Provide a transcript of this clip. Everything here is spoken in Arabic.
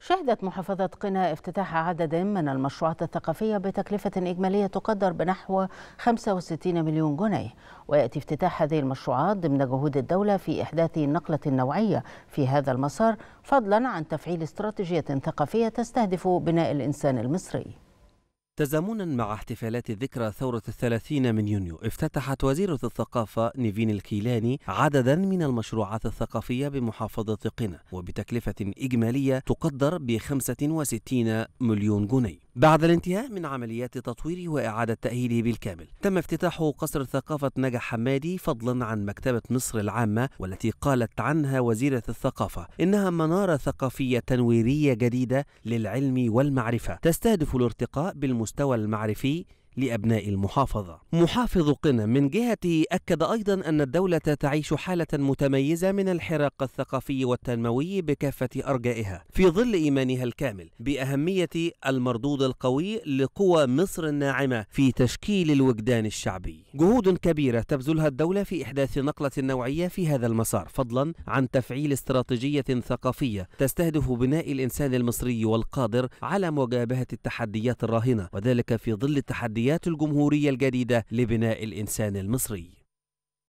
شهدت محافظة قنا افتتاح عدد من المشروعات الثقافية بتكلفة إجمالية تقدر بنحو 65 مليون جنيه. ويأتي افتتاح هذه المشروعات ضمن جهود الدولة في إحداث نقلة نوعية في هذا المسار فضلا عن تفعيل استراتيجية ثقافية تستهدف بناء الإنسان المصري. تزامنا مع احتفالات ذكرى ثورة الثلاثين من يونيو افتتحت وزيرة الثقافة نيفين الكيلاني عددا من المشروعات الثقافية بمحافظة قنا وبتكلفة إجمالية تقدر ب 65 مليون جنيه. بعد الانتهاء من عمليات تطويره وإعادة تأهيله بالكامل تم افتتاح قصر ثقافة نجا حمادي فضلا عن مكتبة مصر العامة والتي قالت عنها وزيرة الثقافة إنها منارة ثقافية تنويرية جديدة للعلم والمعرفة تستهدف الارتقاء بالمستوى المعرفي لأبناء المحافظة. محافظ قنا من جهته أكد أيضا أن الدولة تعيش حالة متميزة من الحراك الثقافي والتنموي بكافة أرجائها في ظل إيمانها الكامل بأهمية المردود القوي لقوى مصر الناعمة في تشكيل الوجدان الشعبي. جهود كبيرة تبذلها الدولة في إحداث نقلة نوعية في هذا المسار فضلا عن تفعيل استراتيجية ثقافية تستهدف بناء الإنسان المصري والقادر على مواجهة التحديات الراهنة وذلك في ظل التحديات الجمهورية الجديدة لبناء الإنسان المصري.